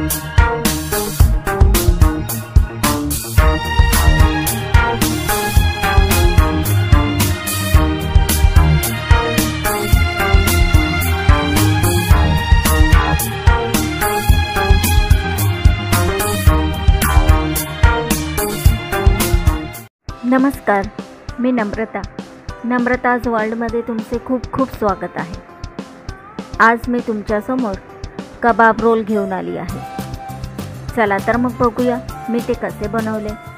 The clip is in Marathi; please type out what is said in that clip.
नमस्कार मी नम्रता. नम्रताज वर्ल्डमध्ये तुमचे खूप खूप स्वागत आहे. आज मी तुमच्यासमोर कबाब रोल घेऊन आली आहे. चला तर मग बघूया मी ते कसे बनवले.